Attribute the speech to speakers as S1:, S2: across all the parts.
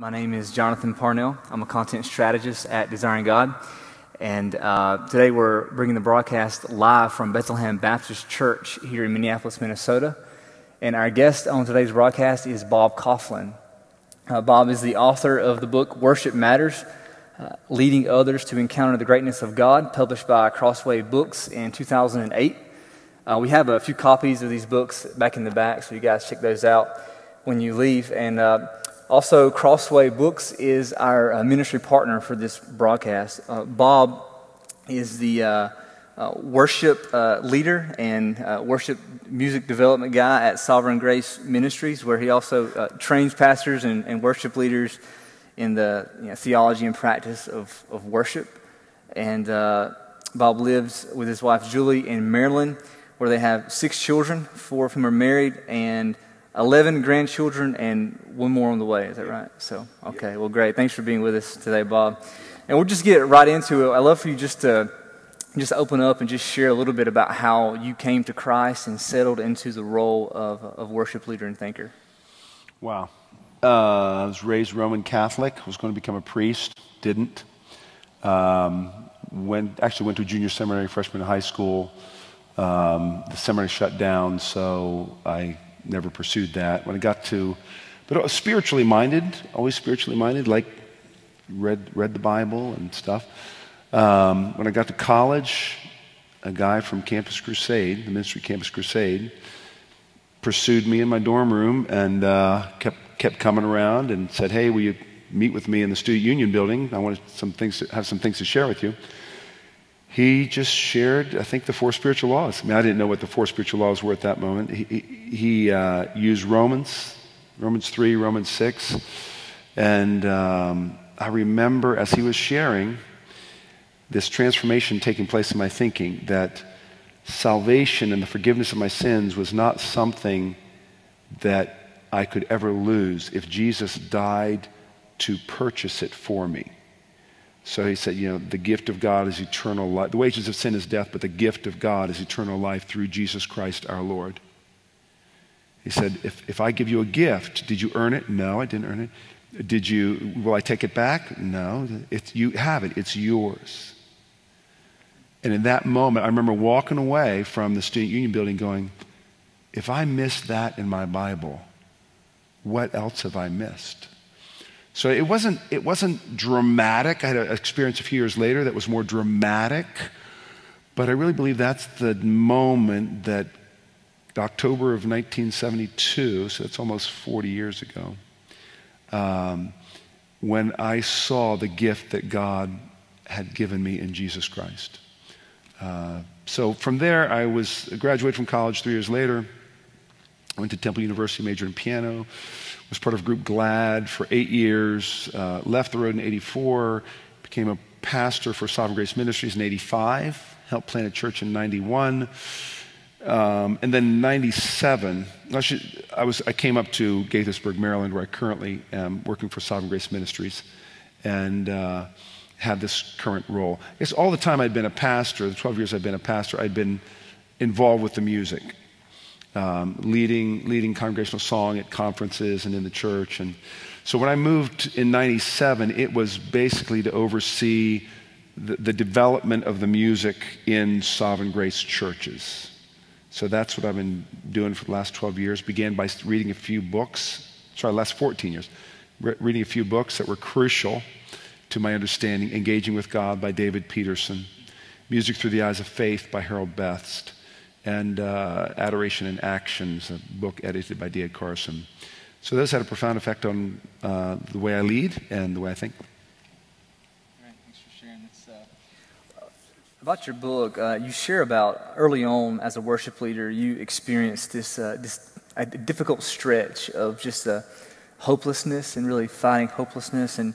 S1: My name is Jonathan Parnell. I'm a content strategist at Desiring God. And uh, today we're bringing the broadcast live from Bethlehem Baptist Church here in Minneapolis, Minnesota. And our guest on today's broadcast is Bob Kauflin. Uh, Bob is the author of the book Worship Matters uh, Leading Others to Encounter the Greatness of God, published by Crossway Books in 2008. Uh, we have a few copies of these books back in the back, so you guys check those out when you leave. And uh, also, Crossway Books is our uh, ministry partner for this broadcast. Uh, Bob is the uh, uh worship uh, leader and worship music development guy at Sovereign Grace Ministries, where he also trains pastors and, and, worship leaders in the you know, theology and practice of, of worship. And Bob lives with his wife Julie in Maryland, where they have six children, four of whom are married, and 11 grandchildren and one more on the way. Is that right? So, okay, well, great. Thanks for being with us today, Bob. And we'll just get right into it. i love for you just to just open up and just share a little bit about how you came to Christ and settled into the role of, of worship leader and thinker.
S2: Wow. Uh, I was raised Roman Catholic. I was going to become a priest. Didn't. Um, went, actually went to junior seminary freshman in high school. Um, the seminary shut down, so I never pursued that. When I got to, but I was spiritually minded, always spiritually minded, like read, read the Bible and stuff. Um, when I got to college, a guy from Campus Crusade, the ministry Campus Crusade, pursued me in my dorm room and uh, kept, kept coming around and said, Hey, will you meet with me in the student union building? I want some things to, have some things to share with you he just shared, I think, the four spiritual laws. I mean, I didn't know what the four spiritual laws were at that moment. He, he, uh, used Romans, Romans 3, Romans 6. And um, I remember as he was sharing this transformation taking place in my thinking that salvation and the forgiveness of my sins was not something that I could ever lose if Jesus died to purchase it for me. So he said, you know, the gift of God is eternal life. The wages of sin is death, but the gift of God is eternal life through Jesus Christ our Lord. He said, if, if I give you a gift, did you earn it? No, I didn't earn it. Did you, will I take it back? No. It's, you have it, it's yours. And in that moment, I remember walking away from the student union building going, if I missed that in my Bible, what else have I missed? So it wasn't, it wasn't dramatic. I had an experience a few years later that was more dramatic. But I really believe that's the moment that October of 1972, so that's almost 40 years ago, um, when I saw the gift that God had given me in Jesus Christ. Uh, so from there, I was graduated from college three years later. I went to Temple University, majored in piano was part of group GLAD for eight years, uh, left the road in 84, became a pastor for Sovereign Grace Ministries in 85, helped plant a church in 91. Um, and then 97, I, was, I came up to Gaithersburg, Maryland, where I currently am working for Sovereign Grace Ministries, and uh, had this current role. I guess all the time I'd been a pastor, the 12 years I'd been a pastor, I'd been involved with the music um, leading, leading congregational song at conferences and in the church. And so when I moved in 97, it was basically to oversee the, the development of the music in Sovereign Grace churches. So that's what I've been doing for the last 12 years. Began by reading a few books, sorry, last 14 years, re- reading a few books that were crucial to my understanding. Engaging with God by David Peterson, Music Through the Eyes of Faith by Harold Best, and uh, Adoration in Actions, a book edited by D.A. Carson. So those had a profound effect on uh, the way I lead and the way I think.
S1: Thanks for sharing. Uh, about your book, uh, you share about early on as a worship leader, you experienced this, uh, this a difficult stretch of just hopelessness and really fighting hopelessness and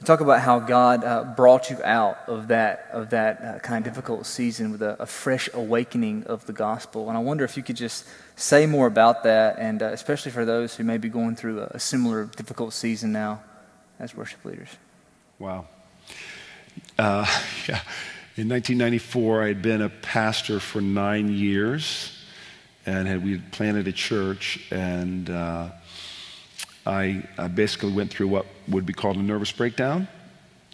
S1: you talk about how God uh, brought you out of that, of that uh, kind of difficult season with a, a, fresh awakening of the gospel. And I wonder if you could just say more about that, and uh, especially for those who may be going through a, a, similar difficult season now as worship leaders.
S2: Wow. Uh, yeah. In 1994, I had been a pastor for nine years, and had, we had planted a church, and uh, I, I basically went through what would be called a nervous breakdown.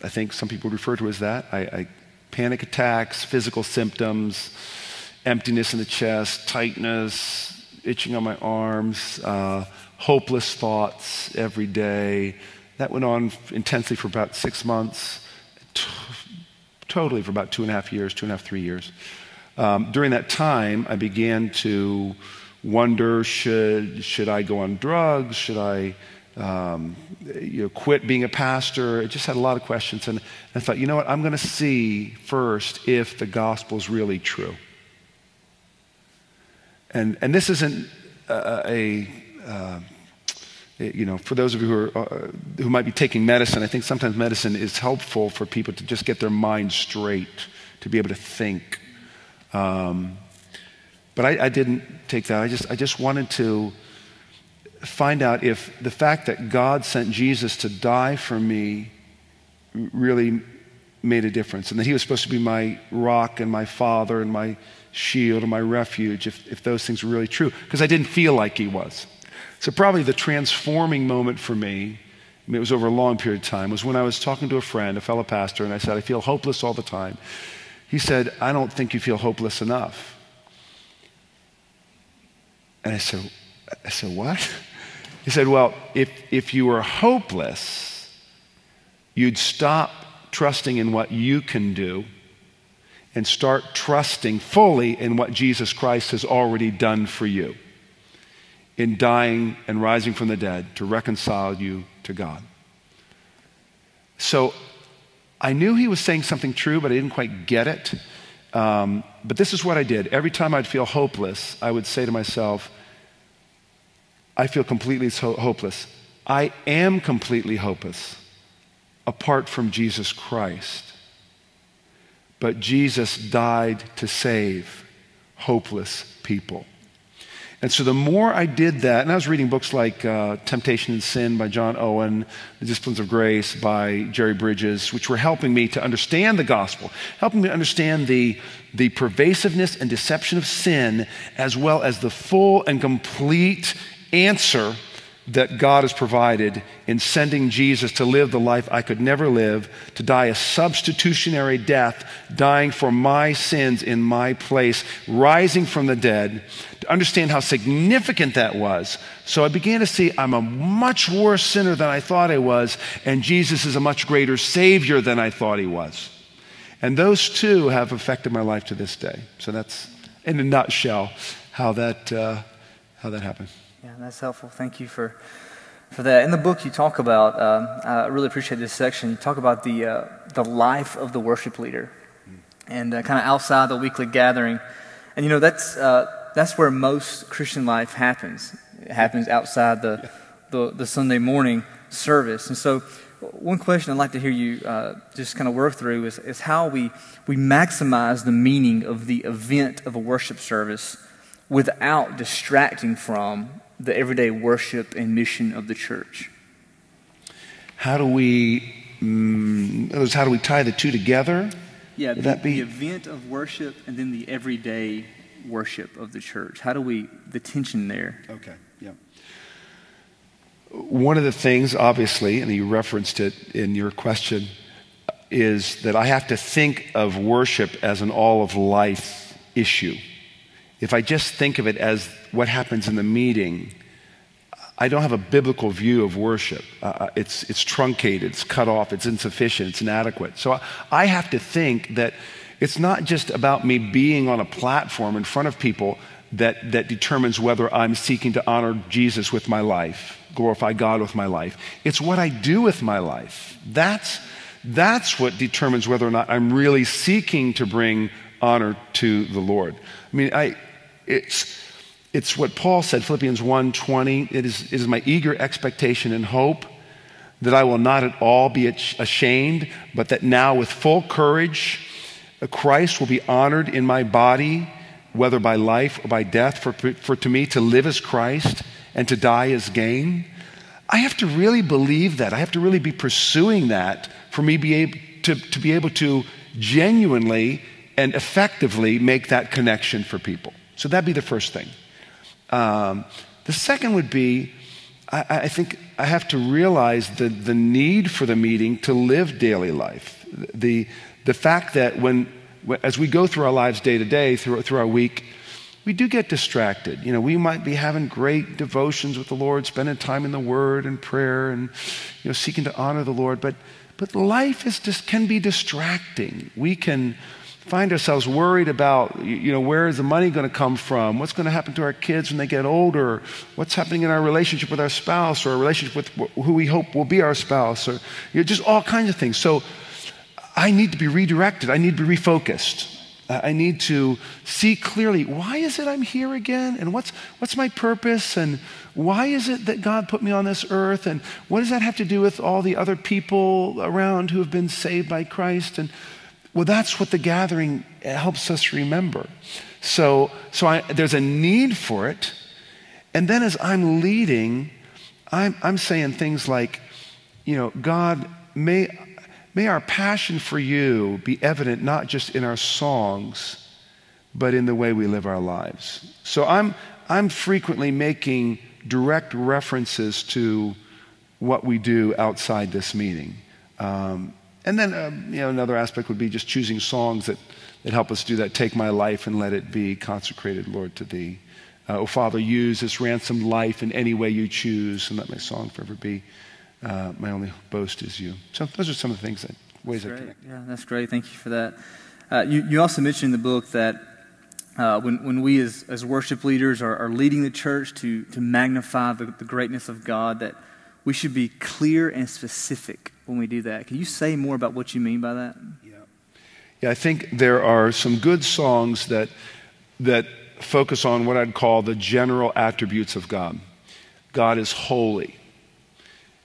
S2: I think some people refer to it as that. I, I panic attacks, physical symptoms, emptiness in the chest, tightness, itching on my arms, uh, hopeless thoughts every day. That went on intensely for about six months, t- totally for about two and a half years, two and a half, three years. Um, during that time, I began to wonder should, should I go on drugs? Should I um, you know, quit being a pastor? I just had a lot of questions. And I thought, you know what? I'm going to see first if the gospel is really true. And, and this isn't a, a uh, you know, for those of you who, are, uh, who might be taking medicine, I think sometimes medicine is helpful for people to just get their mind straight, to be able to think. Um, but I, I, didn't take that. I just, I just wanted to find out if the fact that God sent Jesus to die for me really made a difference and that he was supposed to be my rock and my father and my shield and my refuge, if, if those things were really true, because I didn't feel like he was. So, probably the transforming moment for me, I mean, it was over a long period of time, was when I was talking to a friend, a fellow pastor, and I said, I feel hopeless all the time. He said, I don't think you feel hopeless enough. And I said, I said, what? He said, well, if, if you were hopeless, you'd stop trusting in what you can do and start trusting fully in what Jesus Christ has already done for you in dying and rising from the dead to reconcile you to God. So I knew he was saying something true, but I didn't quite get it. Um, but this is what I did. Every time I'd feel hopeless, I would say to myself, I feel completely hopeless. I am completely hopeless apart from Jesus Christ. But Jesus died to save hopeless people. And so the more I did that, and I was reading books like uh, Temptation and Sin by John Owen, The Disciplines of Grace by Jerry Bridges, which were helping me to understand the gospel, helping me to understand the, the pervasiveness and deception of sin, as well as the full and complete answer that God has provided in sending Jesus to live the life I could never live, to die a substitutionary death, dying for my sins in my place, rising from the dead, to understand how significant that was. So I began to see I'm a much worse sinner than I thought I was, and Jesus is a much greater Savior than I thought He was. And those two have affected my life to this day. So that's, in a nutshell, how that, uh, how that happened.
S1: Yeah, that's helpful. Thank you for for that. In the book, you talk about. Um, I really appreciate this section. You talk about the uh, the life of the worship leader, and uh, kind of outside the weekly gathering, and you know that's uh, that's where most Christian life happens. It happens outside the the, the Sunday morning service, and so. One question I'd like to hear you uh, just kind of work through is, is how we, we maximize the meaning of the event of a worship service without distracting from the everyday worship and mission of the church.
S2: How do we, um, how do we tie the two together?
S1: Yeah, the, that be? the event of worship and then the everyday worship of the church. How do we, the tension there?
S2: Okay, yeah. One of the things, obviously, and you referenced it in your question, is that I have to think of worship as an all of life issue if I just think of it as what happens in the meeting, I don't have a biblical view of worship. Uh, uh, it's, it's truncated, it's cut off, it's insufficient, it's inadequate. So I have to think that it's not just about me being on a platform in front of people that, that determines whether I'm seeking to honor Jesus with my life, glorify God with my life. It's what I do with my life. That's, that's what determines whether or not I'm really seeking to bring honor to the Lord. I mean, I, it's, it's what Paul said, Philippians 1.20. It is, it is my eager expectation and hope that I will not at all be ashamed, but that now with full courage, Christ will be honored in my body, whether by life or by death, for, for to me to live as Christ and to die as gain. I have to really believe that. I have to really be pursuing that for me be able to, to be able to genuinely and effectively make that connection for people. So that'd be the first thing. Um, the second would be I, I think I have to realize the, the need for the meeting to live daily life. The, the fact that when, as we go through our lives day to day, through, through our week, we do get distracted. You know, we might be having great devotions with the Lord, spending time in the Word and prayer, and you know, seeking to honor the Lord. But, but life is just can be distracting. We can find ourselves worried about, you know, where is the money going to come from? What's going to happen to our kids when they get older? What's happening in our relationship with our spouse or our relationship with who we hope will be our spouse or you know, just all kinds of things. So I need to be redirected. I need to be refocused. Uh, I need to see clearly why is it I'm here again? And what's, what's my purpose? And why is it that God put me on this earth? And what does that have to do with all the other people around who have been saved by Christ? And well, that's what the gathering helps us remember. So, so I, there's a need for it. And then as I'm leading, I'm, I'm saying things like, you know, God, may, may our passion for you be evident not just in our songs, but in the way we live our lives. So I'm, I'm frequently making direct references to what we do outside this meeting. Um, and then, um, you know, another aspect would be just choosing songs that, that help us do that. Take my life and let it be consecrated, Lord, to thee. Uh, oh, Father, use this ransomed life in any way you choose, and let my song forever be. Uh, my only boast is you. So those are some of the things that ways
S1: that's
S2: I connect.
S1: Yeah, that's great. Thank you for that. Uh, you, you also mentioned in the book that uh, when, when we as, as worship leaders are, are leading the church to, to magnify the, the greatness of God, that we should be clear and specific when we do that. Can you say more about what you mean by that?
S2: Yeah. Yeah, I think there are some good songs that, that focus on what I'd call the general attributes of God. God is holy.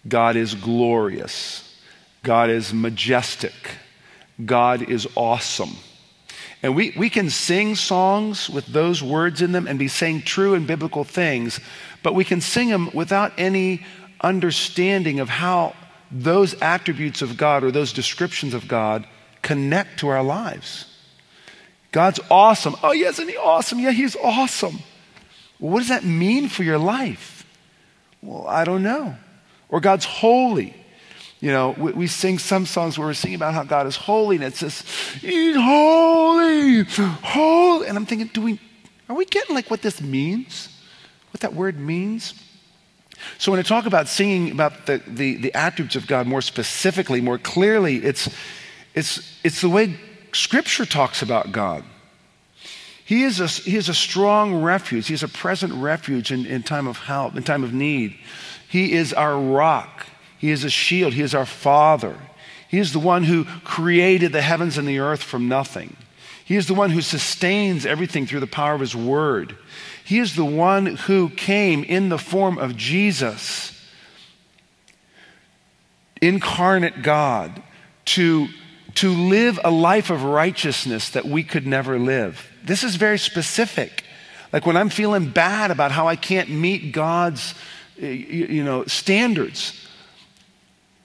S2: God is glorious. God is majestic. God is awesome. And we, we can sing songs with those words in them and be saying true and biblical things, but we can sing them without any understanding of how those attributes of God or those descriptions of God connect to our lives. God's awesome. Oh, yeah, isn't he awesome? Yeah, he's awesome. Well, what does that mean for your life? Well, I don't know. Or God's holy. You know, we, we, sing some songs where we're singing about how God is holy, and it says, He's holy, holy. And I'm thinking, do we, are we getting like what this means? What that word means? So when I talk about singing about the, the, the attributes of God more specifically, more clearly, it's, it's, it's the way Scripture talks about God. He is a, he is a strong refuge. He is a present refuge in, in time of help, in time of need. He is our rock. He is a shield. He is our Father. He is the one who created the heavens and the earth from nothing. He is the one who sustains everything through the power of His Word. He is the one who came in the form of Jesus, incarnate God, to, to live a life of righteousness that we could never live. This is very specific. Like when I'm feeling bad about how I can't meet God's you know, standards.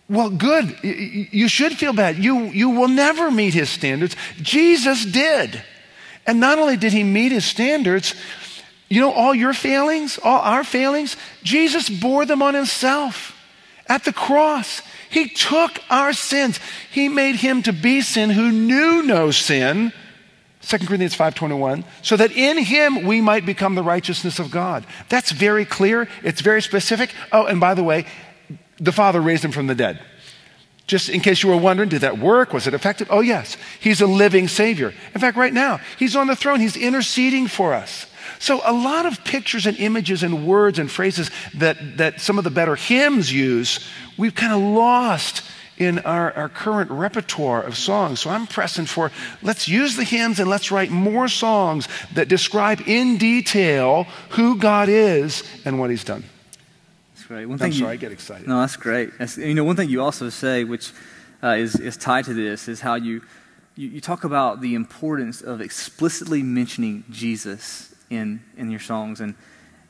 S2: Well, good. You should feel bad. You, you will never meet his standards. Jesus did. And not only did he meet his standards, you know, all your failings, all our failings, Jesus bore them on himself at the cross. He took our sins. He made him to be sin who knew no sin. 2 Corinthians 5:21 so that in him we might become the righteousness of God. That's very clear, it's very specific. Oh, and by the way, the Father raised him from the dead. Just in case you were wondering, did that work? Was it effective? Oh, yes. He's a living Savior. In fact, right now, He's on the throne. He's interceding for us. So, a lot of pictures and images and words and phrases that, that some of the better hymns use, we've kind of lost in our, our current repertoire of songs. So, I'm pressing for let's use the hymns and let's write more songs that describe in detail who God is and what He's done.
S1: That's great. One
S2: thing I'm
S1: you,
S2: sorry, I get excited.
S1: No, that's great. That's, you know, one thing you also say, which uh, is, is tied to this, is how you, you, you talk about the importance of explicitly mentioning Jesus in in your songs. And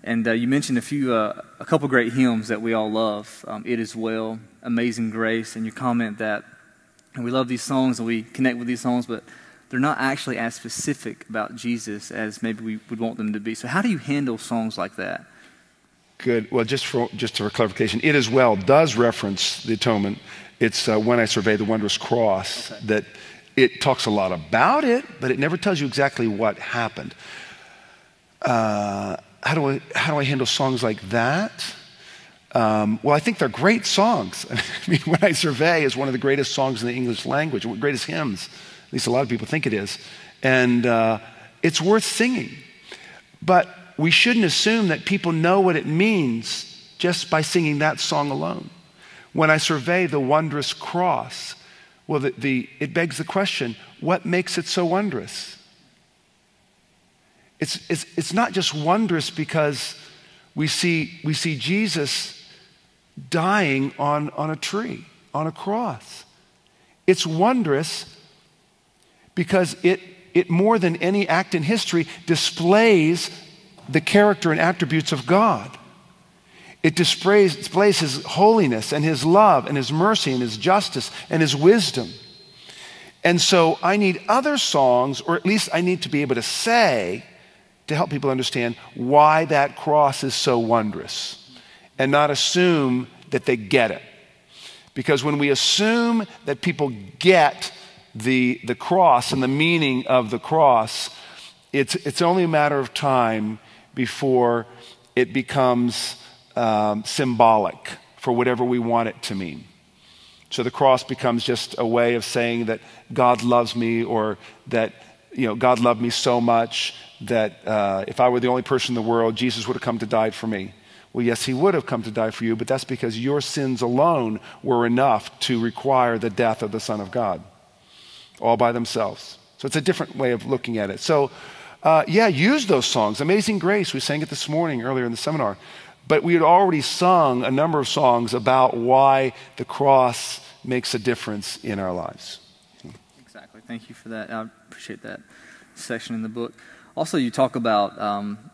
S1: and uh, you mentioned a few, uh, a couple great hymns that we all love. Um, it is well, Amazing Grace, and you comment that and we love these songs and we connect with these songs, but they're not actually as specific about Jesus as maybe we would want them to be. So how do you handle songs like that?
S2: Good. Well, just for, just for clarification, it as well does reference the atonement. It's uh, when I survey the wondrous cross okay. that it talks a lot about it, but it never tells you exactly what happened. Uh, how, do I, how do I handle songs like that? Um, well, I think they're great songs. I mean, When I Survey is one of the greatest songs in the English language, greatest hymns. At least a lot of people think it is. And uh, it's worth singing. But we shouldn't assume that people know what it means just by singing that song alone. When I survey the wondrous cross, well, the, the, it begs the question what makes it so wondrous? It's, it's, it's not just wondrous because we see, we see Jesus dying on, on a tree, on a cross. It's wondrous because it, it, more than any act in history, displays the character and attributes of God. It displays, displays His holiness and His love and His mercy and His justice and His wisdom. And so I need other songs, or at least I need to be able to say, to help people understand why that cross is so wondrous and not assume that they get it. Because when we assume that people get the, the cross and the meaning of the cross, it's, it's only a matter of time before it becomes um, symbolic for whatever we want it to mean. So the cross becomes just a way of saying that God loves me or that you know, God loved me so much that uh, if I were the only person in the world, Jesus would have come to die for me. Well, yes, he would have come to die for you, but that's because your sins alone were enough to require the death of the Son of God, all by themselves. So it's a different way of looking at it. So, uh, yeah, use those songs. Amazing Grace, we sang it this morning earlier in the seminar. But we had already sung a number of songs about why the cross makes a difference in our lives.
S1: Exactly. Thank you for that. I appreciate that section in the book. Also, you talk about um,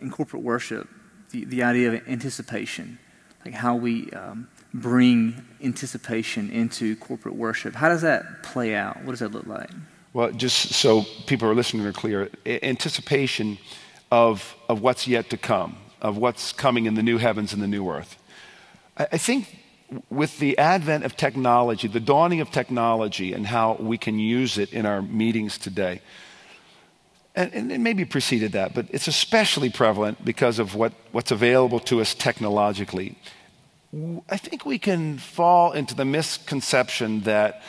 S1: in corporate worship the, the idea of anticipation, like how we um, bring anticipation into corporate worship. How does that play out? What does that look like?
S2: Well, just so people are listening are clear, anticipation of, of what's yet to come, of what's coming in the new heavens and the new earth. I, I think with the advent of technology, the dawning of technology, and how we can use it in our meetings today, and, and it maybe preceded that, but it's especially prevalent because of what, what's available to us technologically. I think we can fall into the misconception that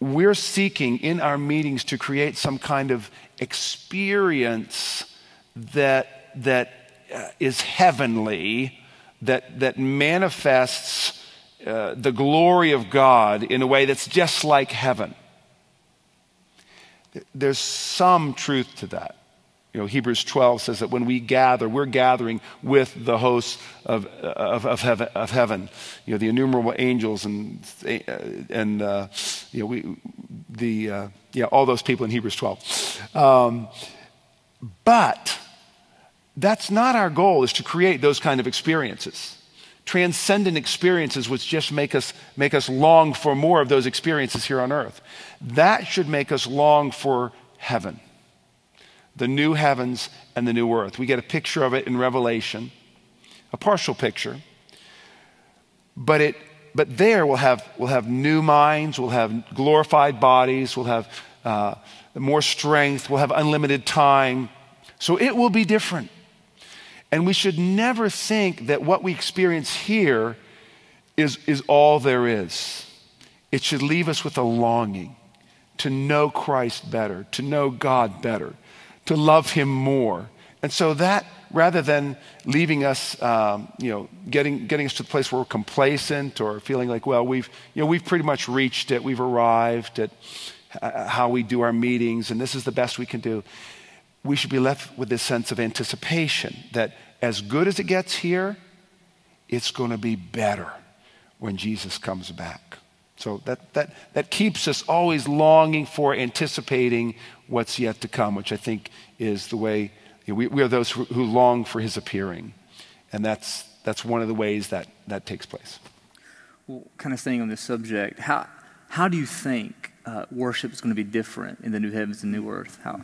S2: we're seeking in our meetings to create some kind of experience that, that uh, is heavenly, that, that manifests uh, the glory of God in a way that's just like heaven. There's some truth to that. You know, Hebrews 12 says that when we gather, we're gathering with the hosts of, of, of, heaven, of heaven, you know, the innumerable angels and, and uh, you know, we, the, uh, yeah, all those people in Hebrews 12. Um, but that's not our goal, is to create those kind of experiences transcendent experiences which just make us, make us long for more of those experiences here on earth. That should make us long for heaven, the new heavens and the new earth. We get a picture of it in Revelation, a partial picture, but, it, but there we'll have, we'll have new minds, we'll have glorified bodies, we'll have uh, more strength, we'll have unlimited time. So it will be different. And we should never think that what we experience here is, is all there is. It should leave us with a longing to know Christ better, to know God better, to love Him more. And so that, rather than leaving us, um, you know, getting, getting us to the place where we're complacent or feeling like, well, we've, you know, we've pretty much reached it, we've arrived at uh, how we do our meetings, and this is the best we can do we should be left with this sense of anticipation that as good as it gets here, it's going to be better when Jesus comes back. So that, that, that keeps us always longing for, anticipating what's yet to come, which I think is the way you know, we, we, are those who, who, long for his appearing. And that's, that's one of the ways that that takes place.
S1: Well, kind of staying on this subject, how, how do you think uh, worship is going to be different in the new heavens and new earth? How?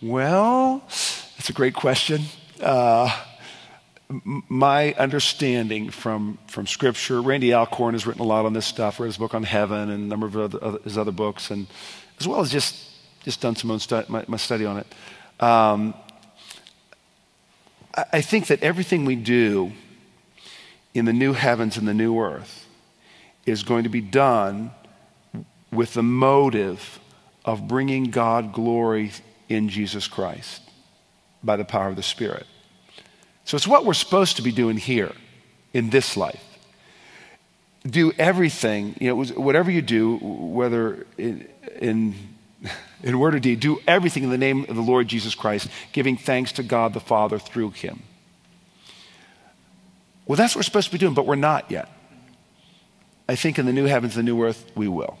S2: Well, that's a great question. Uh, my understanding from, from Scripture, Randy Alcorn has written a lot on this stuff, read his book on heaven and a number of other, his other books, and as well as just, just done some own stu- my, my study on it. Um, I, I think that everything we do in the new heavens and the new earth is going to be done with the motive of bringing God glory in Jesus Christ by the power of the Spirit. So it's what we're supposed to be doing here in this life. Do everything, you know, whatever you do, whether in, in, in word or deed, do everything in the name of the Lord Jesus Christ, giving thanks to God the Father through him. Well, that's what we're supposed to be doing, but we're not yet. I think in the new heavens, the new earth, we will.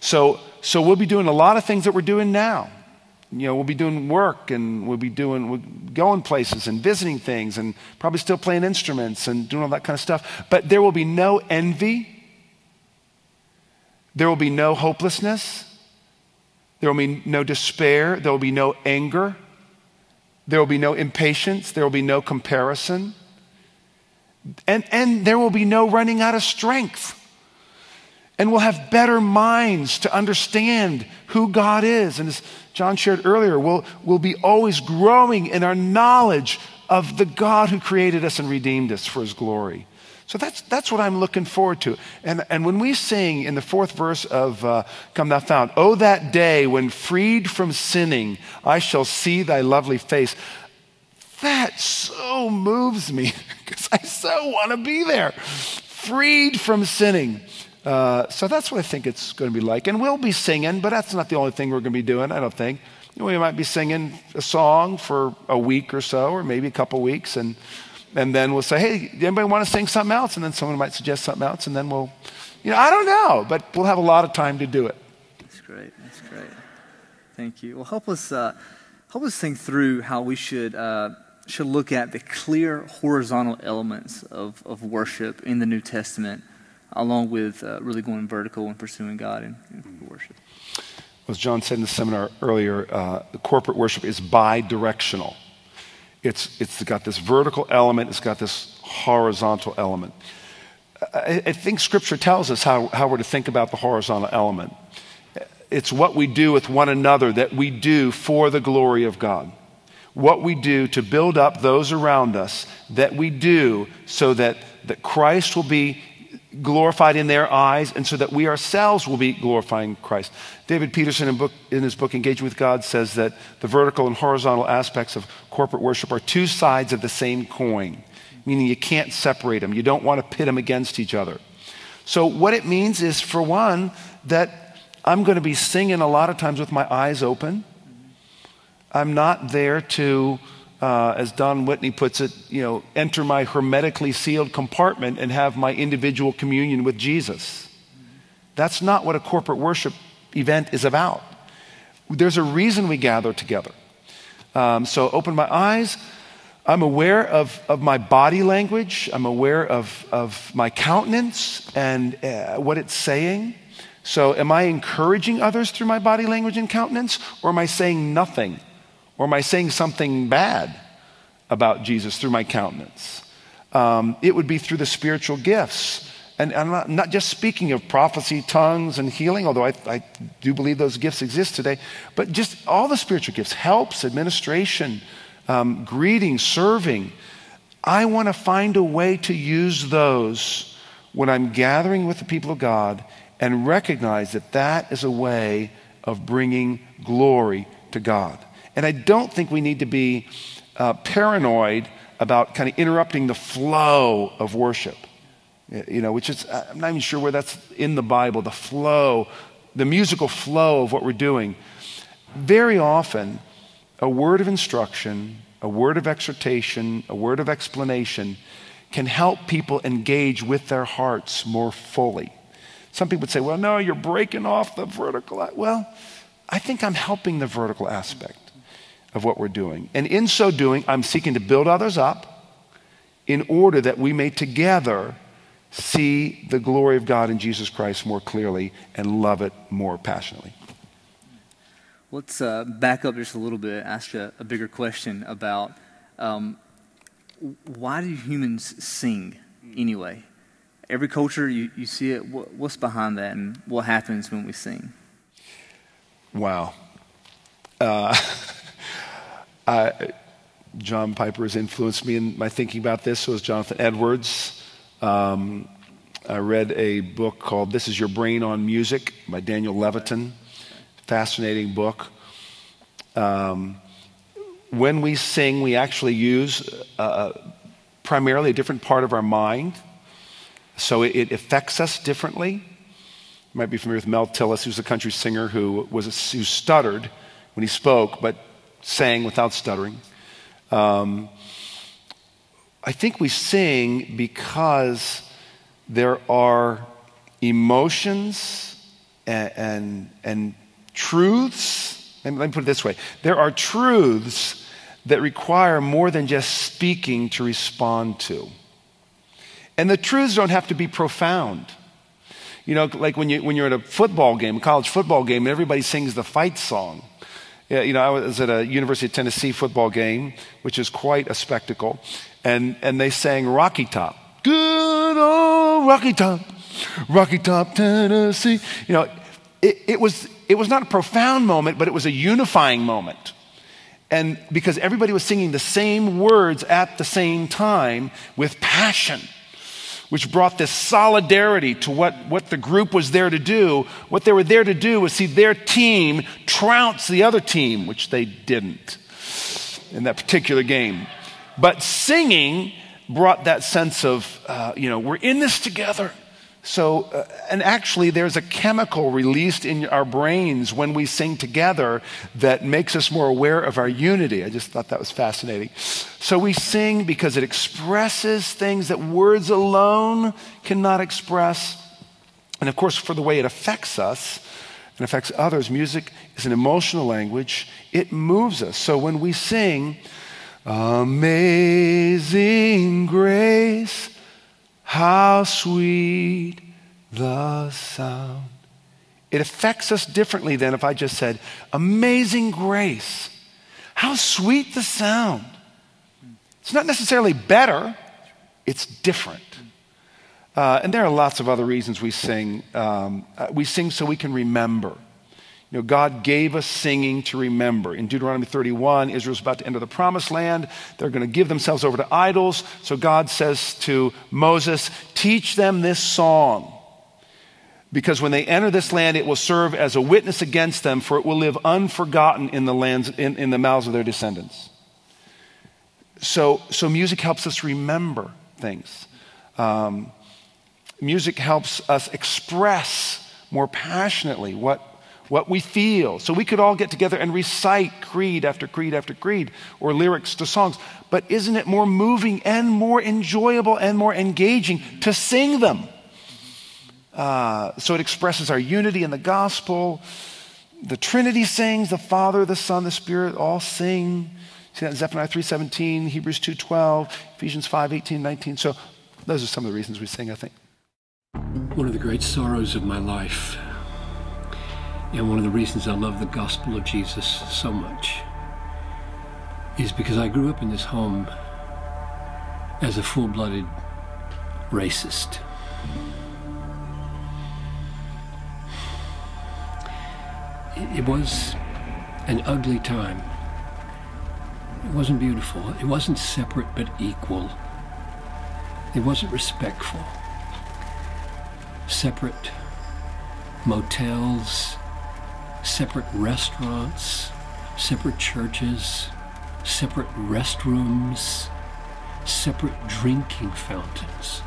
S2: So, so we'll be doing a lot of things that we're doing now. You know, we'll be doing work and we'll be doing, we'll going places and visiting things and probably still playing instruments and doing all that kind of stuff. But there will be no envy. There will be no hopelessness. There will be no despair. There will be no anger. There will be no impatience. There will be no comparison. And, and there will be no running out of strength and we'll have better minds to understand who God is. And as John shared earlier, we'll, we'll be always growing in our knowledge of the God who created us and redeemed us for his glory. So that's, that's what I'm looking forward to. And, and when we sing in the fourth verse of uh, Come Thou Fount, Oh, that day when freed from sinning, I shall see thy lovely face. That so moves me because I so want to be there. Freed from sinning. Uh, so that's what I think it's going to be like. And we'll be singing, but that's not the only thing we're going to be doing, I don't think. We might be singing a song for a week or so, or maybe a couple weeks, and, and then we'll say, hey, anybody want to sing something else? And then someone might suggest something else, and then we'll, you know, I don't know, but we'll have a lot of time to do it.
S1: That's great. That's great. Thank you. Well, help us, uh, help us think through how we should, uh, should look at the clear horizontal elements of, of worship in the New Testament along with uh, really going vertical and pursuing God in, in worship.
S2: As John said in the seminar earlier, uh, corporate worship is bi-directional. It's, it's got this vertical element, it's got this horizontal element. I, I think Scripture tells us how, how we're to think about the horizontal element. It's what we do with one another that we do for the glory of God. What we do to build up those around us that we do so that, that Christ will be glorified in their eyes, and so that we ourselves will be glorifying Christ. David Peterson, in, book, in, his book Engaging with God, says that the vertical and horizontal aspects of corporate worship are two sides of the same coin, meaning you can't separate them. You don't want to pit them against each other. So, what it means is, for one, that I'm going to be singing a lot of times with my eyes open. I'm not there to uh, as Don Whitney puts it, you know, enter my hermetically sealed compartment and have my individual communion with Jesus. That's not what a corporate worship event is about. There's a reason we gather together. Um, so open my eyes. I'm aware of, of my body language. I'm aware of, of my countenance and uh, what it's saying. So, am I encouraging others through my body language and countenance, or am I saying nothing? Or am I saying something bad about Jesus through my countenance? Um, it would be through the spiritual gifts. And I'm not, not, just speaking of prophecy, tongues, and healing, although I, I, do believe those gifts exist today, but just all the spiritual gifts helps, administration, um, greeting, serving. I want to find a way to use those when I'm gathering with the people of God and recognize that that is a way of bringing glory to God. And I don't think we need to be uh, paranoid about kind of interrupting the flow of worship. You know, which is, I'm not even sure where that's in the Bible, the flow, the musical flow of what we're doing. Very often, a word of instruction, a word of exhortation, a word of explanation can help people engage with their hearts more fully. Some people would say, well, no, you're breaking off the vertical. Well, I think I'm helping the vertical aspect of what we're doing. And in so doing, I'm seeking to build others up in order that we may together see the glory of God in Jesus Christ more clearly and love it more passionately.
S1: Let's uh, back up just a little bit, ask you a bigger question about um, why do humans sing anyway? Every culture, you, you see it. What, what's behind that, and what happens when we sing?
S2: Wow. Uh, I, John Piper has influenced me in my thinking about this. So has Jonathan Edwards. Um, I read a book called This Is Your Brain on Music by Daniel Levitin. Fascinating book. Um, when we sing, we actually use uh, primarily a different part of our mind. So it, it, affects us differently. You might be familiar with Mel Tillis, who's a country singer who, was who stuttered when he spoke, but sang without stuttering. Um, I think we sing because there are emotions and, and, and truths. Let me put it this way there are truths that require more than just speaking to respond to. And the truths don't have to be profound. You know, like when, you, when you're at a football game, a college football game, and everybody sings the fight song. You know, I was at a University of Tennessee football game, which is quite a spectacle, and, and they sang Rocky Top. Good old Rocky Top, Rocky Top, Tennessee. You know, it, it, was, it was not a profound moment, but it was a unifying moment. And because everybody was singing the same words at the same time with passion which brought this solidarity to what, what the group was there to do. What they were there to do was see their team trounce the other team, which they didn't in that particular game. But singing brought that sense of, uh, you know, we're in this together. So, uh, and actually, there's a chemical released in our brains when we sing together that makes us more aware of our unity. I just thought that was fascinating. So, we sing because it expresses things that words alone cannot express. And of course, for the way it affects us and affects others, music is an emotional language. It moves us. So, when we sing, Amazing grace how sweet the sound. It affects us differently than if I just said, Amazing grace. How sweet the sound. It's not necessarily better, it's different. Uh, and there are lots of other reasons we sing. Um, uh, we sing so we can remember. You know, God gave us singing to remember. In Deuteronomy 31, Israel's about to enter the promised land. They're going to give themselves over to idols. So God says to Moses, Teach them this song. Because when they enter this land, it will serve as a witness against them, for it will live unforgotten in the, lands, in, in the mouths of their descendants. So, so music helps us remember things. Um, music helps us express more passionately what what we feel. So we could all get together and recite creed after creed after creed or lyrics to songs. But isn't it more moving and more enjoyable and more engaging to sing them? Uh, so it expresses our unity in the gospel. The Trinity sings, the Father, the Son, the Spirit all sing. See that in Zephaniah 3.17, Hebrews 2.12, Ephesians 5.18, 19. So those are some of the reasons we sing, I think.
S3: One of the great sorrows of my life and one of the reasons I love the gospel of Jesus so much is because I grew up in this home as a full blooded racist. It was an ugly time. It wasn't beautiful. It wasn't separate but equal. It wasn't respectful. Separate motels, separate restaurants, separate churches, separate restrooms, separate drinking fountains,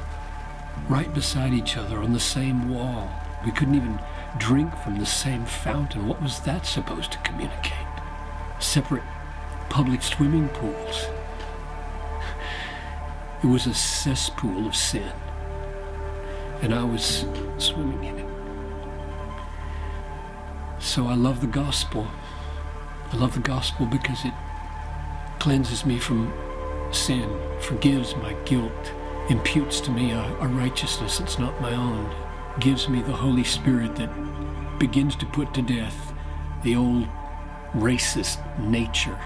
S3: right beside each other on the same wall. We couldn't even drink from the same fountain. What was that supposed to communicate? Separate public swimming pools. It was a cesspool of sin, and I was swimming in it. So I love the gospel. I love the gospel because it cleanses me from sin, forgives my guilt, imputes to me a, a, righteousness that's not my own, gives me the Holy Spirit that begins to put to death the old racist nature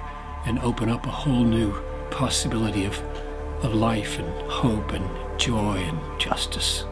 S3: and open up a whole new possibility of of life and hope and joy and justice.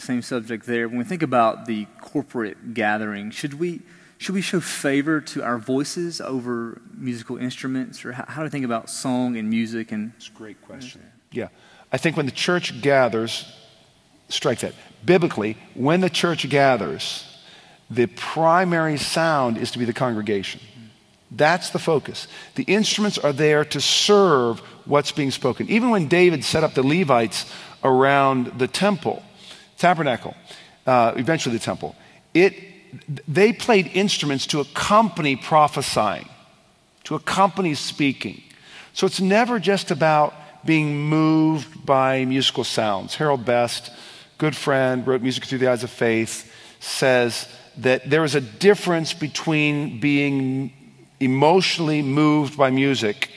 S1: Same subject there. When we think about the corporate gathering, should we should we show favor to our voices over musical instruments, or how, how do we think about song and music? And
S2: It's a great question. Yeah. I think when the church gathers, strike that. Biblically, when the church gathers, the primary sound is to be the congregation. That's the focus. The instruments are there to serve what's being spoken. Even when David set up the Levites around the temple, tabernacle, uh, eventually the temple, it, they played instruments to accompany prophesying, to accompany speaking. So it's never just about being moved by musical sounds. Harold Best, good friend, wrote Music Through the Eyes of Faith, says that there is a difference between being emotionally moved by music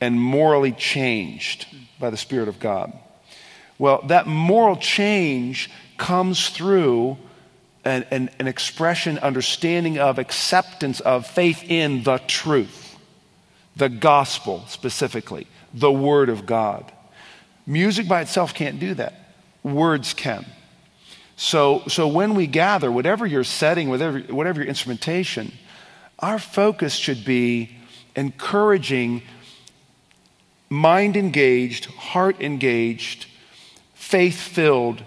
S2: and morally changed by the Spirit of God. Well, that moral change comes through an, an, an, expression, understanding of, acceptance of, faith in the truth, the gospel specifically, the Word of God. Music by itself can't do that, words can. So, so when we gather, whatever your setting, whatever, whatever your instrumentation, our focus should be encouraging mind engaged, heart engaged, faith filled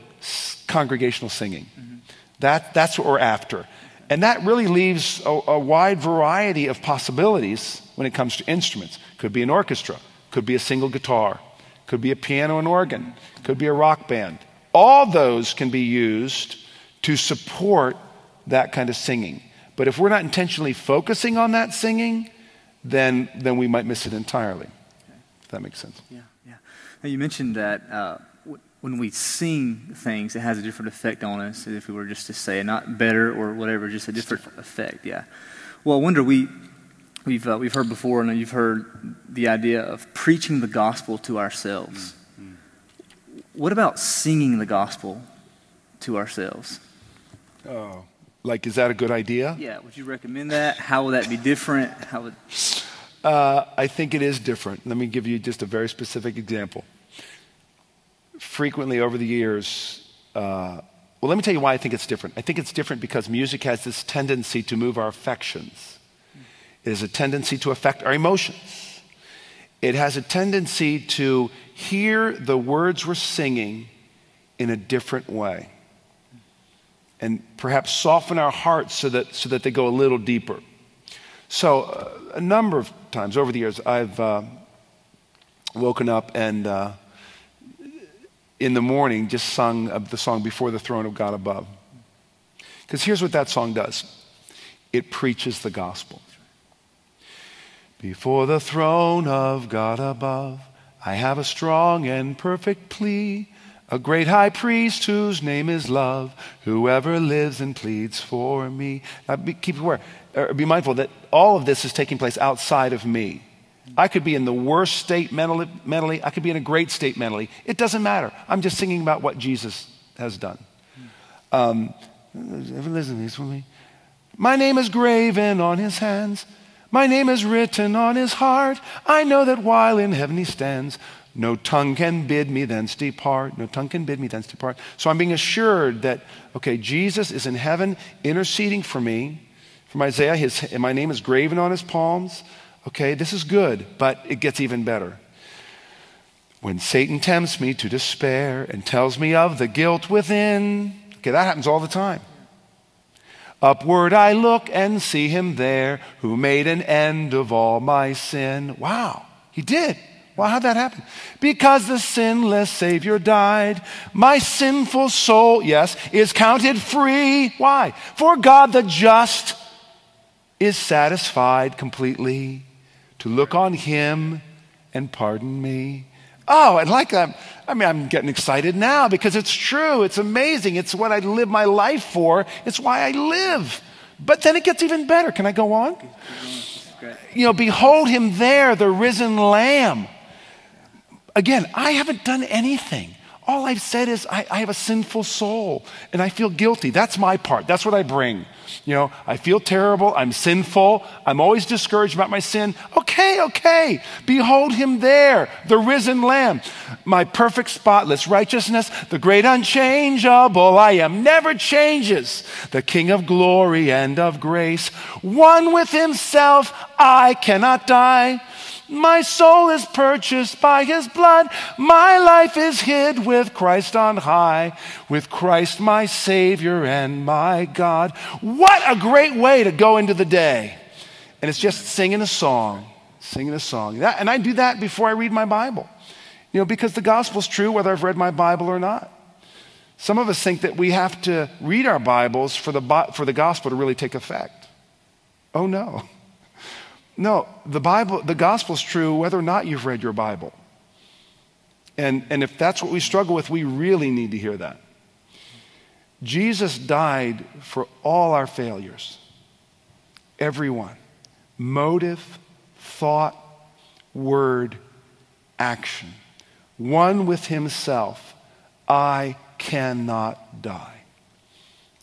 S2: congregational singing. Mm-hmm. That, that's what we're after. And that really leaves a, a, wide variety of possibilities when it comes to instruments. Could be an orchestra, could be a single guitar, could be a piano and organ, could be a rock band. All those can be used to support that kind of singing. But if we're not intentionally focusing on that singing, then, then we might miss it entirely. If that makes sense.
S1: Yeah, yeah. Now you mentioned that uh, when we sing things, it has a different effect on us, if we were just to say, not better or whatever, just a different, effect. Yeah. Well, I wonder we. We've, uh, we've heard before, and you've heard the idea of preaching the gospel to ourselves. Mm-hmm. What about singing the gospel to ourselves?
S2: Oh, like, is that a good idea?
S1: Yeah. Would you recommend that? How would that be different? How would...
S2: Uh, I think it is different. Let me give you just a very specific example. Frequently over the years, uh, well, let me tell you why I think it's different. I think it's different because music has this tendency to move our affections. It has a tendency to affect our emotions. It has a tendency to hear the words we're singing in a different way and perhaps soften our hearts so that, so that they go a little deeper. So, uh, a number of times over the years, I've uh, woken up and uh, in the morning just sung the song Before the Throne of God Above. Because here's what that song does it preaches the gospel. Before the throne of God above, I have a strong and perfect plea. A great high priest whose name is love, whoever lives and pleads for me. Now, be, keep aware, or er, be mindful that all of this is taking place outside of me. I could be in the worst state mentally, mentally, I could be in a great state mentally. It doesn't matter. I'm just singing about what Jesus has done. Um, listen to this for me. My name is graven on his hands. My name is written on his heart. I know that while in heaven he stands, no tongue can bid me thence depart. No tongue can bid me thence depart. So I'm being assured that, okay, Jesus is in heaven interceding for me. From Isaiah, his, my name is graven on his palms. Okay, this is good, but it gets even better. When Satan tempts me to despair and tells me of the guilt within, okay, that happens all the time. Upward I look and see him there who made an end of all my sin. Wow, he did. Well, how'd that happen? Because the sinless Savior died. My sinful soul, yes, is counted free. Why? For God the just is satisfied completely to look on Him and pardon me. Oh, and like I'm, I mean, I'm getting excited now because it's true. It's amazing. It's what I live my life for. It's why I live. But then it gets even better. Can I go on? You know, behold him there, the risen lamb. Again, I haven't done anything. All I've said is I, I, have a sinful soul and I feel guilty. That's my part. That's what I bring. You know, I feel terrible. I'm sinful. I'm always discouraged about my sin. Okay, okay. Behold him there, the risen lamb. My perfect, spotless righteousness, the great unchangeable. I am never changes. The King of glory and of grace. One with himself, I cannot die. My soul is purchased by his blood. My life is hid with Christ on high, with Christ my Savior and my God. What a great way to go into the day. And it's just singing a song, singing a song. and I do that before I read my Bible, you know, because the gospel's true whether I've read my Bible or not. Some of us think that we have to read our Bibles for the, for the gospel to really take effect. Oh, no. No, the Bible, the gospel is true whether or not you've read your Bible. And, and if that's what we struggle with, we really need to hear that. Jesus died for all our failures. Everyone. Motive, thought, word, action. One with himself. I cannot die.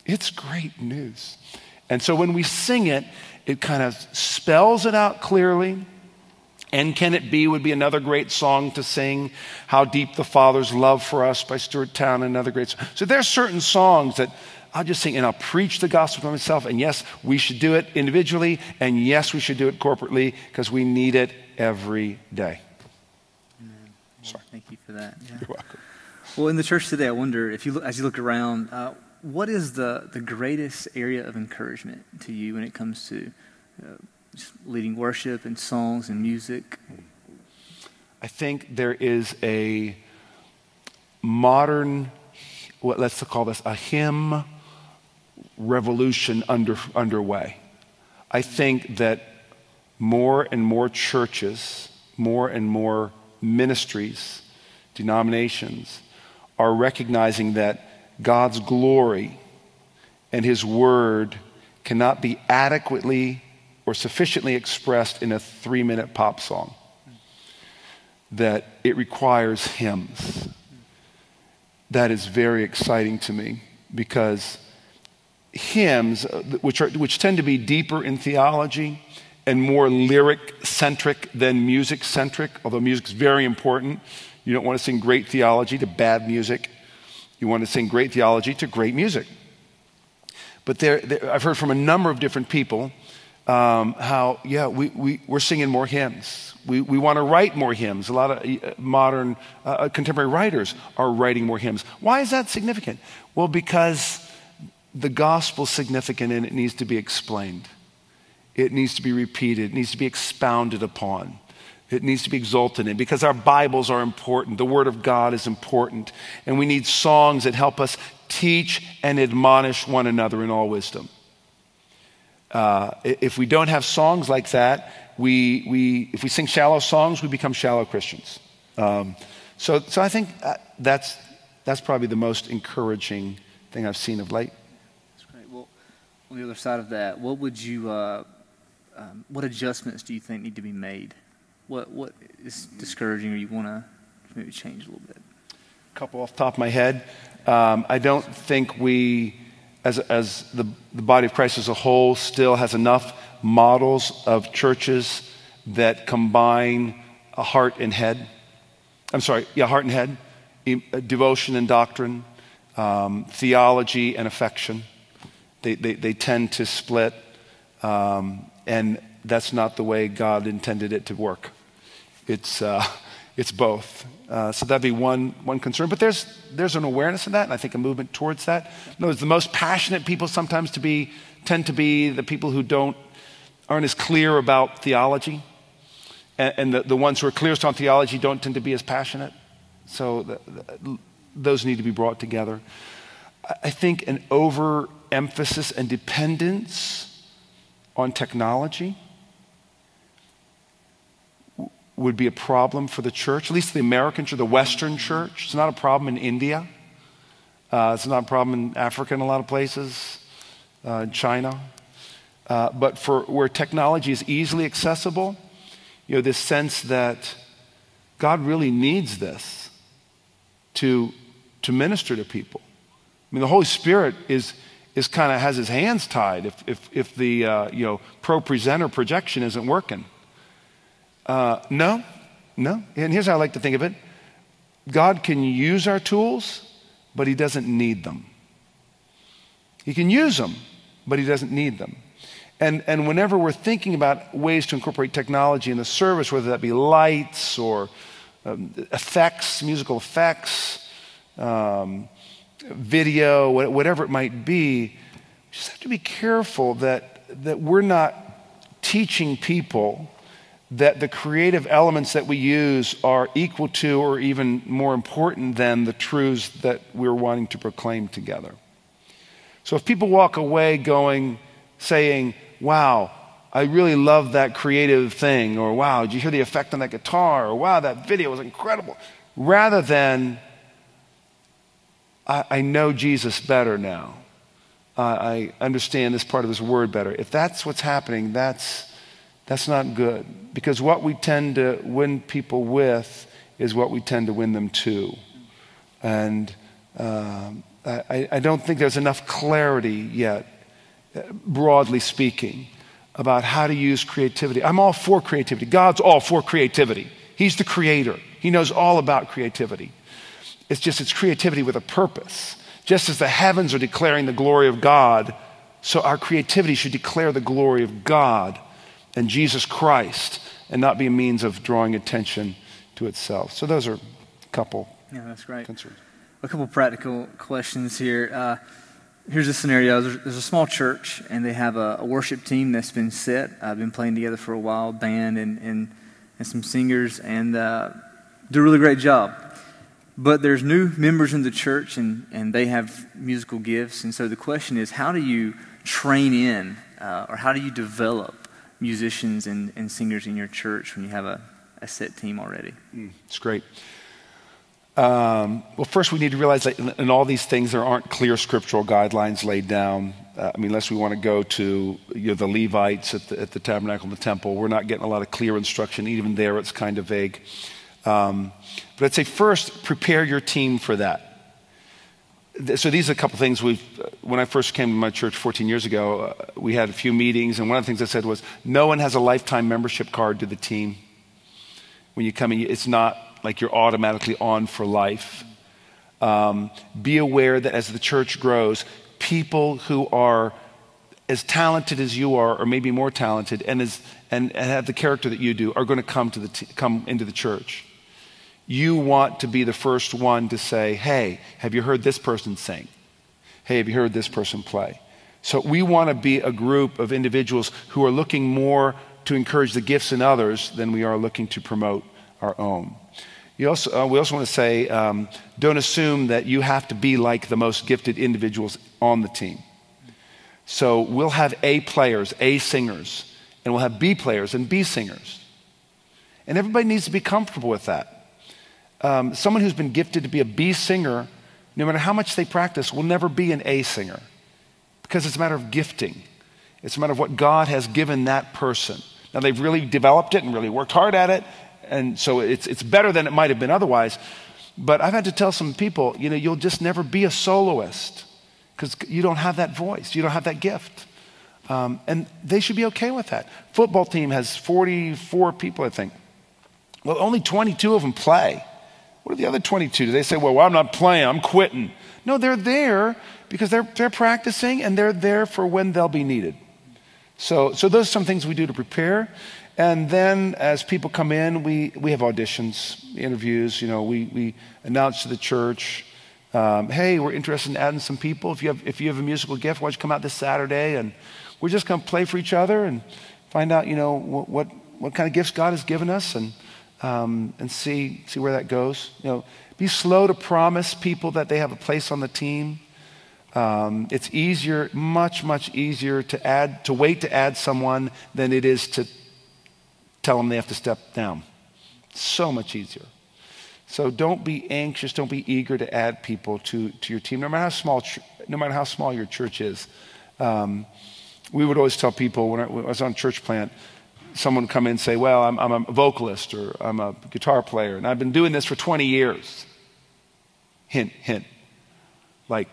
S2: It's great news. And so when we sing it, it kind of spells it out clearly. And Can It Be would be another great song to sing. How Deep the Father's Love for Us by Stuart Townend, another great song. So there are certain songs that I'll just sing and I'll preach the gospel to myself. And yes, we should do it individually. And yes, we should do it corporately because we need it every day.
S1: Amen. Sorry. Thank you for that. Yeah. You're welcome. Well, in the church today, I wonder if you look, as you look around, uh, what is the, the greatest area of encouragement to you when it comes to uh, leading worship and songs and music?
S2: I think there is a modern, what let's call this a hymn revolution under, underway. I think that more and more churches, more and more ministries, denominations are recognizing that God's glory and His Word cannot be adequately or sufficiently expressed in a three minute pop song. That it requires hymns. That is very exciting to me because hymns, uh, which, are, which tend to be deeper in theology and more lyric centric than music centric, although music is very important. You don't want to sing great theology to bad music. You want to sing great theology to great music. But there, there I've heard from a number of different people um, how, yeah, we, we, we're singing more hymns. We, we want to write more hymns. A lot of uh, modern uh, uh, contemporary writers are writing more hymns. Why is that significant? Well, because the gospel's significant and it needs to be explained. It needs to be repeated. It needs to be expounded upon. It needs to be exalted in because our Bibles are important. The Word of God is important. And we need songs that help us teach and admonish one another in all wisdom. Uh, if we don't have songs like that, we, we, if we sing shallow songs, we become shallow Christians. Um, so, so I think uh, that's, that's probably the most encouraging thing I've seen of late.
S1: That's great. Well, on the other side of that, what would you, uh, um, what adjustments do you think need to be made? What, what is discouraging or you want to maybe change a little bit?
S2: A couple off the top of my head. Um, I don't think we as, as the, the body of Christ as a whole still has enough models of churches that combine a heart and head. I'm sorry, yeah, heart and head, devotion and doctrine, um, theology and affection. They, they, they tend to split, um, and that's not the way God intended it to work. It's, uh, it's both. Uh, so that'd be one, one concern. But there's, there's an awareness of that, and I think a movement towards that. No, the most passionate people sometimes to be, tend to be the people who don't, aren't as clear about theology. And, and the, the ones who are clearest on theology don't tend to be as passionate. So the, the, those need to be brought together. I think an overemphasis and dependence on technology would be a problem for the church, at least the American church, the Western church. It's not a problem in India. Uh, it's not a problem in Africa in a lot of places, uh, China. Uh, but for where technology is easily accessible, you know, this sense that God really needs this to, to minister to people. I mean, the Holy Spirit is, is kind of has his hands tied if, if, if the uh, you know, ProPresenter projection isn't working. Uh, no, no. And here's how I like to think of it God can use our tools, but he doesn't need them. He can use them, but he doesn't need them. And, and whenever we're thinking about ways to incorporate technology in the service, whether that be lights or um, effects, musical effects, um, video, whatever it might be, we just have to be careful that, that we're not teaching people that the creative elements that we use are equal to or even more important than the truths that we're wanting to proclaim together. So if people walk away going, saying, wow, I really love that creative thing, or wow, did you hear the effect on that guitar, or wow, that video was incredible, rather than, I, I know Jesus better now. Uh, I understand this part of his word better. If that's what's happening, that's, that's not good. Because what we tend to win people with is what we tend to win them to. And um, I, I don't think there's enough clarity yet broadly speaking, about how to use creativity. I'm all for creativity. God's all for creativity. He's the creator, He knows all about creativity. It's just it's creativity with a purpose. Just as the heavens are declaring the glory of God, so our creativity should declare the glory of God and Jesus Christ and not be a means of drawing attention to itself. So those are a couple.
S1: Yeah, that's great.
S2: Concerns.
S1: A couple practical questions here. Uh, here's a scenario there's, there's, a small church and they have a, a, worship team that's been set i've been playing together for a while band and, and, and some singers and uh, do a really great job but there's new members in the church and, and they have musical gifts and so the question is how do you train in uh, or how do you develop musicians and, and singers in your church when you have a, a set team already
S2: mm, it's great um, well, first, we need to realize that in, all these things, there aren't clear scriptural guidelines laid down. Uh, I mean, unless we want to go to you know, the Levites at the, at the tabernacle and the temple, we're not getting a lot of clear instruction. Even there, it's kind of vague. Um, but I'd say first, prepare your team for that. So these are a couple things we've. Uh, when I first came to my church 14 years ago, uh, we had a few meetings, and one of the things I said was, "No one has a lifetime membership card to the team. When you come in, it's not like you're automatically on for life. Um, be aware that as the church grows, people who are as talented as you are, or maybe more talented, and, as, and, and have the character that you do, are going to come, to the t- come into the church. You want to be the first one to say, hey, have you heard this person sing? Hey, have you heard this person play? So we want to be a group of individuals who are looking more to encourage the gifts in others than we are looking to promote our own. Also, uh, we also want to say um, don't assume that you have to be like the most gifted individuals on the team. So we'll have A players, A singers, and we'll have B players and B singers. And everybody needs to be comfortable with that. Um, someone who's been gifted to be a B singer, no matter how much they practice, will never be an A singer because it's a matter of gifting. It's a matter of what God has given that person. Now, they've really developed it and really worked hard at it, and so it's, it's better than it might have been otherwise. But I've had to tell some people, you know, you'll just never be a soloist because you don't have that voice, you don't have that gift. Um, and they should be okay with that. Football team has 44 people, I think. Well, only 22 of them play. What are the other 22? Do they say, well, well I'm not playing, I'm quitting? No, they're there because they're, they're practicing and they're there for when they'll be needed. So, so those are some things we do to prepare. And then as people come in, we, we have auditions, interviews. You know, we, we announce to the church, um, hey, we're interested in adding some people. If you, have, if you have a musical gift, why don't you come out this Saturday? And we're just going to play for each other and find out, you know, what, what, what kind of gifts God has given us and, um, and see, see where that goes. You know, be slow to promise people that they have a place on the team. Um, it's easier, much, much easier to add, to wait to add someone than it is to tell them they have to step down. So much easier. So don't be anxious, don't be eager to add people to, to your team, no matter how small, no matter how small your church is. Um, we would always tell people when I, when I, was on church plant, someone come in and say, Well, I'm, I'm a vocalist or I'm a guitar player, and I've been doing this for 20 years. Hint, hint. Like,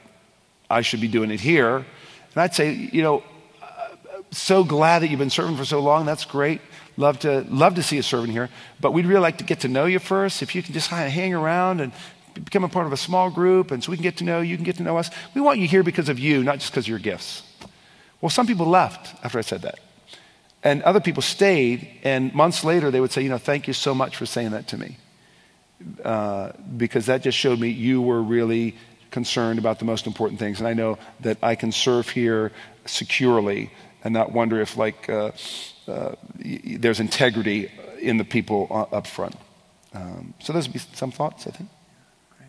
S2: I should be doing it here. And I'd say, You know, so glad that you've been serving for so long. That's great. Love to, love to see a servant here. But we'd really like to get to know you first. If you can just kind of hang around and become a part of a small group, and so we can get to know you, can get to know us. We want you here because of you, not just because of your gifts. Well, some people left after I said that. And other people stayed, and months later they would say, You know, thank you so much for saying that to me. Uh, because that just showed me you were really concerned about the most important things. And I know that I can serve here securely and not wonder if, like, uh, uh, there's integrity in the people up front. Um, so those would be some thoughts, I think.
S1: I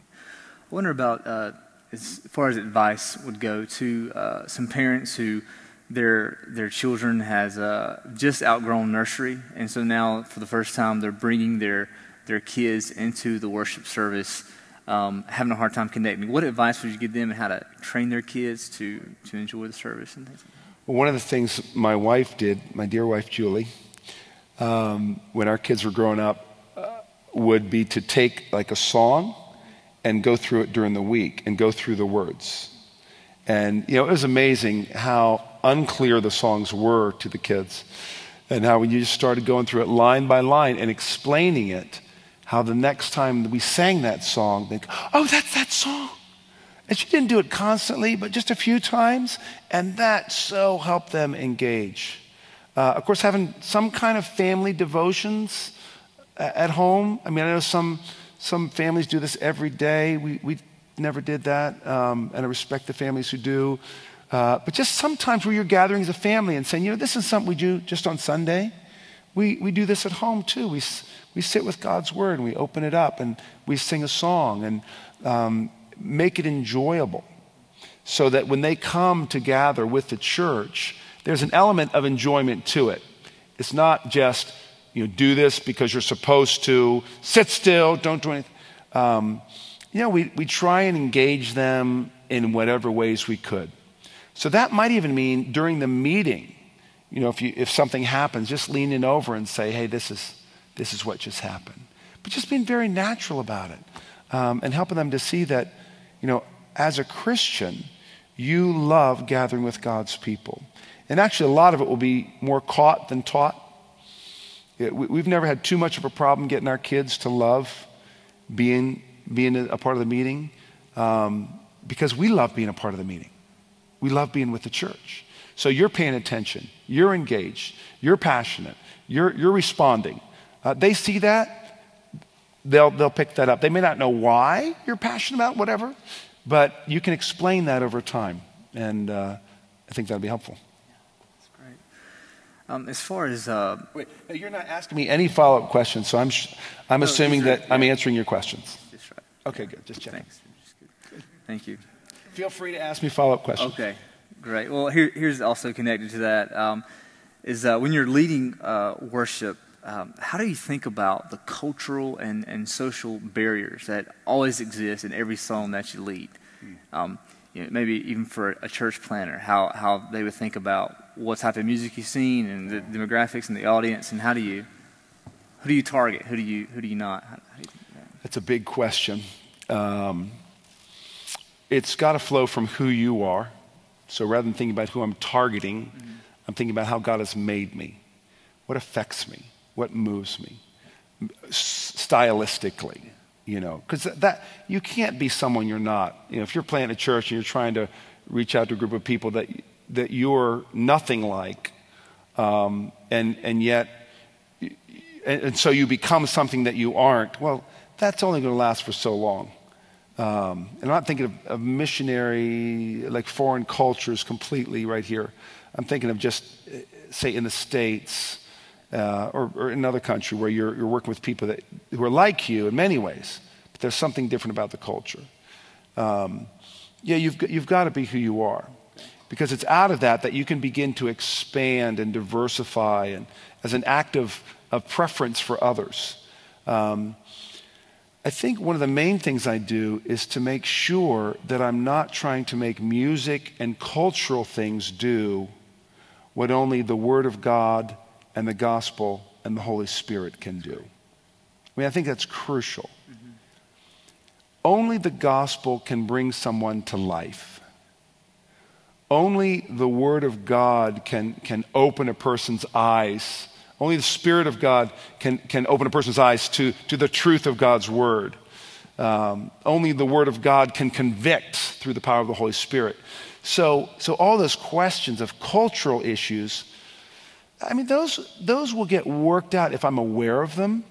S1: wonder about, uh, as far as advice would go, to uh, some parents who their their children has uh, just outgrown nursery, and so now for the first time they're bringing their their kids into the worship service, um, having a hard time connecting. What advice would you give them on how to train their kids to to enjoy the service and things? Like
S2: well, one of the things my wife did, my dear wife Julie, um, when our kids were growing up, uh, would be to take like a song and go through it during the week and go through the words. And, you know, it was amazing how unclear the songs were to the kids. And how when you just started going through it line by line and explaining it, how the next time we sang that song, they'd go, oh, that's that song. And she didn't do it constantly, but just a few times. And that so helped them engage. Uh, of course, having some kind of family devotions at home. I mean, I know some, some families do this every day. We, we never did that. Um, and I respect the families who do. Uh, but just sometimes where you're gathering as a family and saying, you know, this is something we do just on Sunday. We, we do this at home too. We, we sit with God's word and we open it up and we sing a song. And um, make it enjoyable so that when they come to gather with the church, there's an element of enjoyment to it. It's not just, you know, do this because you're supposed to, sit still, don't do anything. Um, you know, we, we try and engage them in whatever ways we could. So that might even mean during the meeting, you know, if, you, if something happens, just leaning over and say, hey, this is, this is what just happened. But just being very natural about it um, and helping them to see that you know, as a Christian, you love gathering with God's people. And actually, a lot of it will be more caught than taught. We've never had too much of a problem getting our kids to love being, being a part of the meeting um, because we love being a part of the meeting. We love being with the church. So you're paying attention, you're engaged, you're passionate, you're, you're responding. Uh, they see that, they'll, they'll pick that up. They may not know why you're passionate about whatever, but you can explain that over time. And uh, I think that'll be helpful.
S1: That's great. Um, as far as. Uh,
S2: Wait, you're not asking me any follow up questions, so I'm, sh- I'm no, assuming that yeah. I'm answering your questions. Okay, good. Just checking.
S1: Thanks. Thank you.
S2: Feel free to ask me follow up questions.
S1: Okay, great. Well, here, here's also connected to that um, is uh, when you're leading uh, worship, um, how do you think about the cultural and, and social barriers that always exist in every song that you lead? Hmm. Um, you know, maybe even for a church planner, how, how they would think about what type of music you've seen and the demographics and the audience, and how do you, who do you target? Who do you, who do you not? How, how do you?
S2: That's a big question. Um, it's got to flow from who you are. So rather than thinking about who I'm targeting, mm-hmm. I'm thinking about how God has made me, what affects me what moves me stylistically you know because that you can't be someone you're not you know if you're playing a church and you're trying to reach out to a group of people that that you're nothing like um, and and yet and, and, so you become something that you aren't well that's only going to last for so long um, and i'm not thinking of, of missionary like foreign cultures completely right here i'm thinking of just say in the states uh, or, or, in another country where you're, you're working with people that, who are like you in many ways, but there's something different about the culture. Um, yeah, you've, you've got to be who you are because it's out of that that you can begin to expand and diversify and as an act of, of preference for others. Um, I think one of the main things I do is to make sure that I'm not trying to make music and cultural things do what only the Word of God and the gospel and the Holy Spirit can do. I mean, I think that's crucial. Mm-hmm. Only the gospel can bring someone to life. Only the Word of God can, can open a person's eyes. Only the Spirit of God can, can open a person's eyes to, to the truth of God's Word. Um, only the Word of God can convict through the power of the Holy Spirit. So, so all those questions of cultural issues, I mean, those, those will get worked out if I'm aware of them.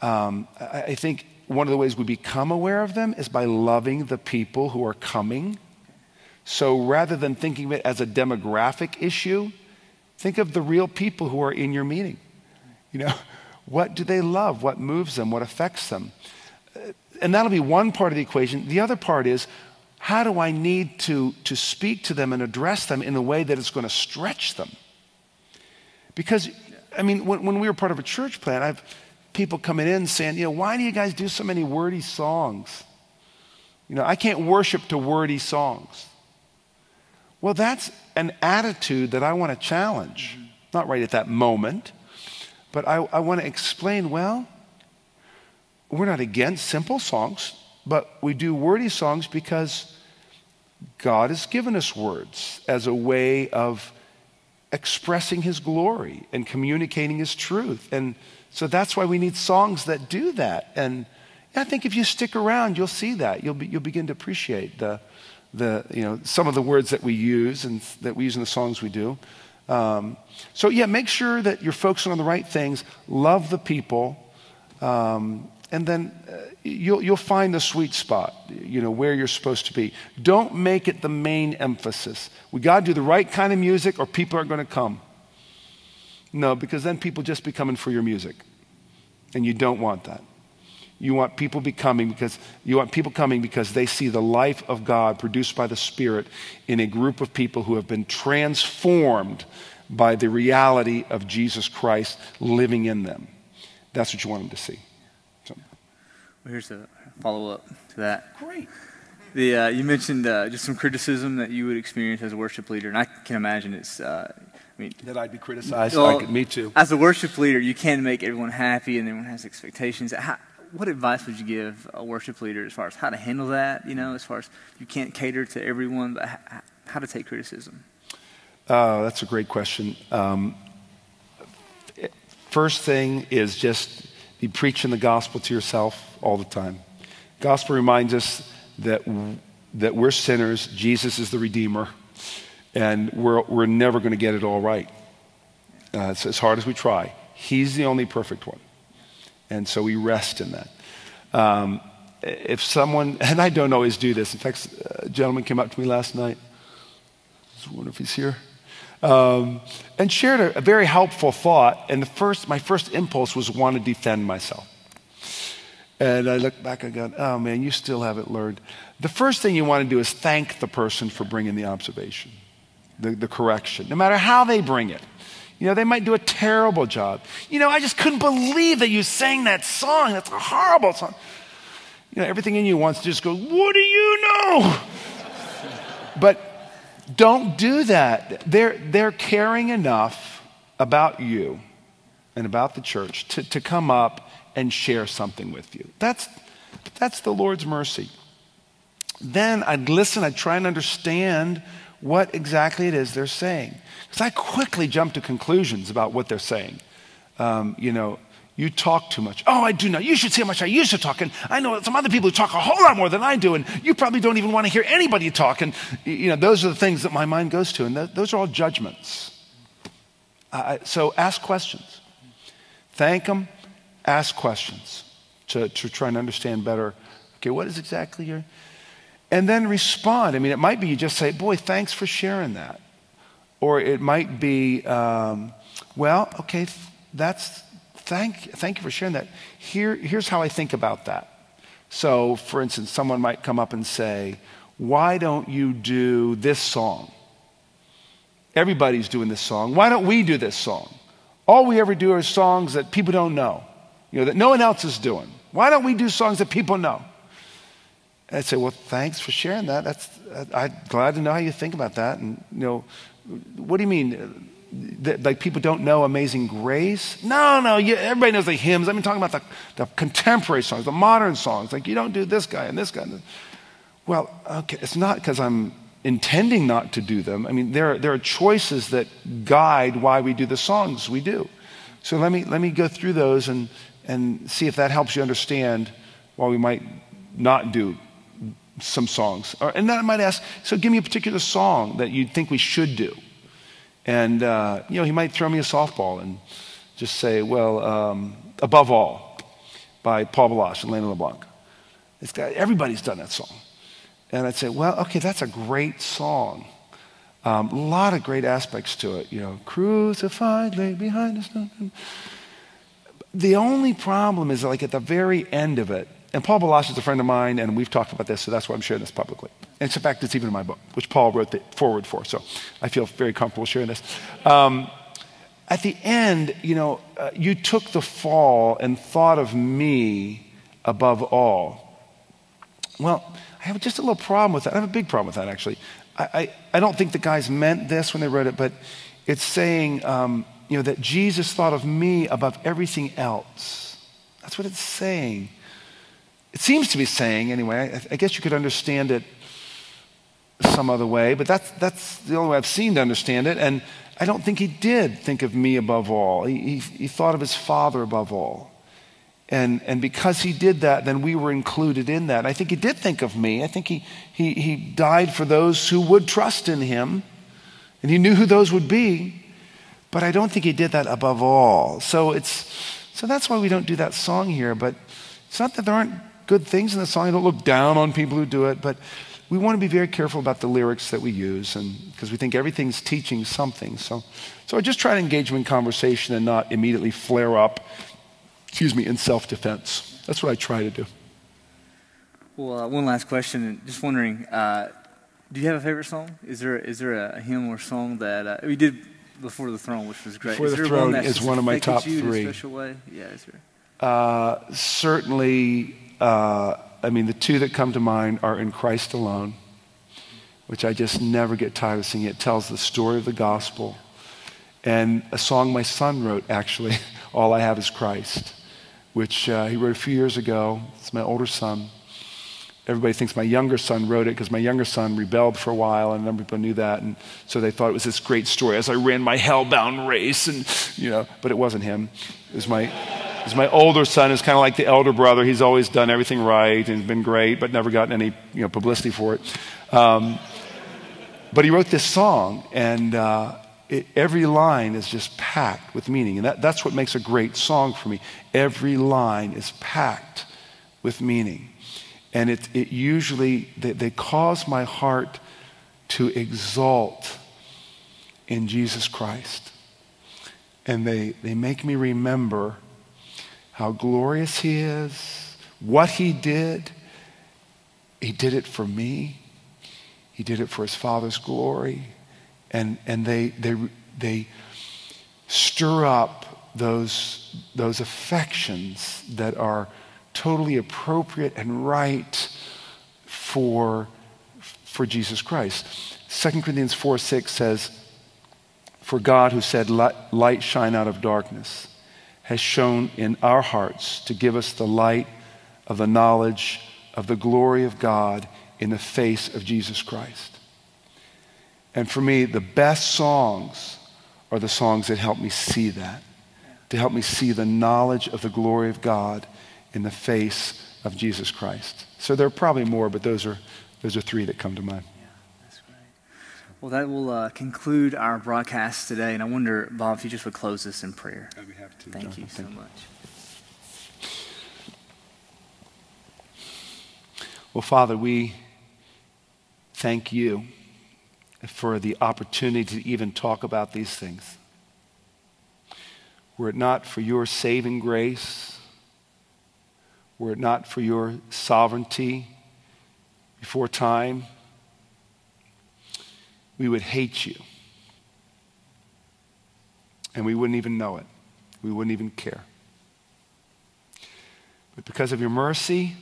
S2: Um, I, I think one of the ways we become aware of them is by loving the people who are coming so rather than thinking of it as a demographic issue, think of the real people who are in your meeting. You know, what do they love? What moves them? What affects them? Uh, and that'll be one part of the equation. The other part is how do I need to, to speak to them and address them in a way that is going to stretch them? Because, I mean, when, when we were part of a church plan, I've people coming in saying, you know, why do you guys do so many wordy songs? You know, I can't worship to wordy songs. Well, that's an attitude that I want to challenge. Not right at that moment, but I, I want to explain well, we're not against simple songs, but we do wordy songs because God has given us words as a way of expressing His glory and communicating His truth. And so that's why we need songs that do that. And I think if you stick around, you'll see that. You'll, be, you'll begin to appreciate the, the, you know, some of the words that we use and that we use in the songs we do. Um, so, yeah, make sure that you're focusing on the right things, love the people, um, and then uh, you'll, you'll find the sweet spot, you know, where you're supposed to be. Don't make it the main emphasis. We got to do the right kind of music or people aren't going to come. No, because then people just be coming for your music. And you don't want that. You want people becoming because you want people coming because they see the life of God produced by the Spirit in a group of people who have been transformed by the reality of Jesus Christ living in them. That's what you want them to see.
S1: So. Well, here's a follow up to that.
S2: Great.
S1: The, uh, you mentioned uh, just some criticism that you would experience as a worship leader, and I can imagine it's. Uh,
S2: I mean, that I'd be criticized. Well, like, me too.
S1: As a worship leader, you can make everyone happy, and everyone has expectations. How, what advice would you give a worship leader as far as how to handle that? You know, as far as you can't cater to everyone, but how to take criticism?
S2: Uh, that's a great question. Um, first thing is just be preaching the gospel to yourself all the time. Gospel reminds us that that we're sinners. Jesus is the Redeemer, and we're we're never going to get it all right. Uh, it's as hard as we try. He's the only perfect one. And so we rest in that. Um, if someone, and I don't always do this, in fact, a gentleman came up to me last night. I wonder if he's here. Um, and shared a, a, very helpful thought. And the first, my first impulse was to want to defend myself. And I looked back and go, oh man, you still haven't learned. The first thing you want to do is thank the person for bringing the observation, the, the correction, no matter how they bring it. You know, they might do a terrible job. You know, I just couldn't believe that you sang that song. That's a horrible song. You know, everything in you wants to just go, What do you know? but don't do that. They're, they're caring enough about you and about the church to, to come up and share something with you. That's, that's the Lord's mercy. Then I'd listen, I'd try and understand what exactly it is they're saying. Because I quickly jump to conclusions about what they're saying. Um, you know, you talk too much. Oh, I do not. You should see how much I used to talk. And I know some other people who talk a whole lot more than I do. And you probably don't even want to hear anybody talk. And, you know, those are the things that my mind goes to. And th- those are all judgments. Uh, so ask questions. Thank them. Ask questions to, to try and understand better. Okay, what is exactly your. And then respond. I mean, it might be you just say, boy, thanks for sharing that. Or it might be, um, well, okay, that's, thank, thank you for sharing that. Here, here's how I think about that. So, for instance, someone might come up and say, why don't you do this song? Everybody's doing this song. Why don't we do this song? All we ever do are songs that people don't know. You know, that no one else is doing? Why don't we do songs that people know? And I'd say, well, thanks for sharing that. That's, I'm glad to know how you think about that. And, you know, what do you mean? Uh, that, like people don't know Amazing Grace? No, no, you, everybody knows the hymns. I've been talking about the, the contemporary songs, the modern songs. Like you don't do this guy and this guy. Well, okay, it's not because I'm intending not to do them. I mean, there, there are choices that guide why we do the songs we do. So let me, let me go through those and, and see if that helps you understand why we might not do some songs. Or, and then I might ask, so give me a particular song that you think we should do. And, uh, you know, he might throw me a softball and just say, well, um, Above All by Paul Baloche and Lenny LeBlanc. It's Got, everybody's done that song. And I'd say, well, okay, that's a great song. Um, a lot of great aspects to it, you know, crucified, lay behind us. The only problem is like at the very end of it, and Paul Baloche is a friend of mine, and we've talked about this, so that's why I'm sharing this publicly. And in fact, it's even in my book, which Paul wrote the forward for, so I feel very comfortable sharing this. Um, at the end, you know, uh, you took the fall and thought of me above all. Well, I have just a little problem with that. I have a big problem with that, actually. I, I, I don't think the guys meant this when they wrote it, but it's saying, um, you know, that Jesus thought of me above everything else. That's what it's saying. It seems to be saying, anyway. I, I guess you could understand it some other way, but that's, that's the only way I've seen to understand it. And I don't think he did think of me above all. He, he, he thought of his father above all. And, and because he did that, then we were included in that. I think he did think of me. I think he, he, he died for those who would trust in him. And he knew who those would be. But I don't think he did that above all. So, it's, so that's why we don't do that song here. But it's not that there aren't good things in the song. I don't look down on people who do it. But we want to be very careful about the lyrics that we use and because we think everything's teaching something. So, so I just try to engage them in conversation and not immediately flare up excuse me, in self defense. That's what I try to do.
S1: Well, uh, one last question. Just wondering, uh, do you have a favorite song? Is there is there a, hymn or song that uh, we did before the throne, which was great?
S2: Before the throne one is one of my top three.
S1: special way, yeah. Is there?
S2: Uh, certainly, uh, I mean the two that come to mind are "In Christ Alone," which I just never get tired of singing. It tells the story of the gospel, and a song my son wrote actually. "All I Have Is Christ." which uh, he wrote a few years ago. It's my older son. Everybody thinks my younger son wrote it because my younger son rebelled for a while, and a number of people knew that, and so they thought it was this great story as I ran my hellbound race, and you know, but it wasn't him. It was my, my older son. Is kind of like the elder brother. He's always done everything right and been great, but never gotten any you know publicity for it. Um, but he wrote this song, and uh, it, every line is just packed with meaning. And that, that's what makes a great song for me. Every line is packed with meaning. And it, it usually, they, they cause my heart to exalt in Jesus Christ. And they, they make me remember how glorious He is, what He did. He did it for me, He did it for His Father's glory and, and they, they, they stir up those, those affections that are totally appropriate and right for, for Jesus Christ. 2 Corinthians 4 6 says, For God, who said, Let light shine out of darkness, has shown in our hearts to give us the light of the knowledge of the glory of God in the face of Jesus Christ. And for me, the best songs are the songs that help me see that, to help me see the knowledge of the glory of God in the face of Jesus Christ. So there are probably more, but those are, those are three that come to mind.
S1: Yeah, that's great. Well, that will uh, conclude our broadcast today. And I wonder, Bob, if you just would close this in prayer.
S2: I'd be happy to.
S1: Thank Jonathan, you so thank much.
S2: Well, Father, we thank you for the opportunity to even talk about these things. Were it not for your saving grace, were it not for your sovereignty before time, we would hate you. And we wouldn't even know it. We wouldn't even care. But because of your mercy,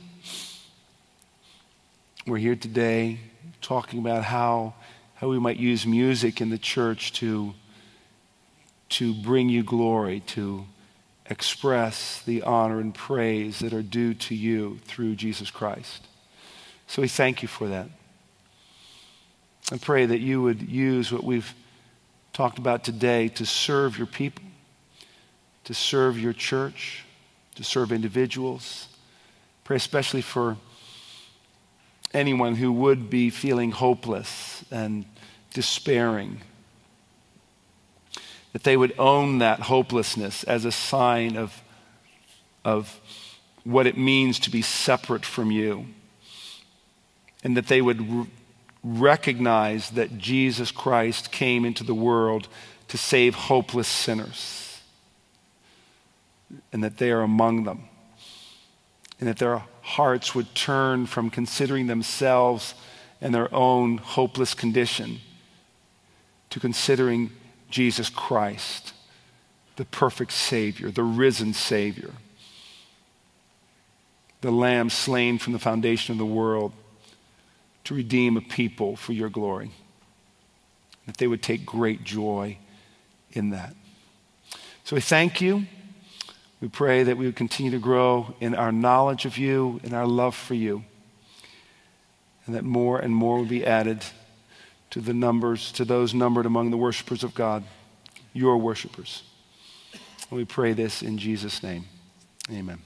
S2: we're here today talking about how, how we might use music in the church to, to bring you glory, to express the honor and praise that are due to you through Jesus Christ. So we thank you for that. I pray that you would use what we've talked about today to serve your people, to serve your church, to serve individuals. Pray especially for anyone who would be feeling hopeless and despairing. That they would own that hopelessness as a sign of, of what it means to be separate from you. And that they would recognize that Jesus Christ came into the world to save hopeless sinners and that they are among them and that their hearts would turn from considering themselves and their own hopeless condition to considering Jesus Christ, the perfect Savior, the risen Savior, the Lamb slain from the foundation of the world to redeem a people for your glory. That they would take great joy in that. So we thank you. We pray that we would continue to grow in our knowledge of you, in our love for you, and that more and more would be added to the numbers, to those numbered among the worshipers of God, your worshipers. And we pray this in Jesus' name. Amen.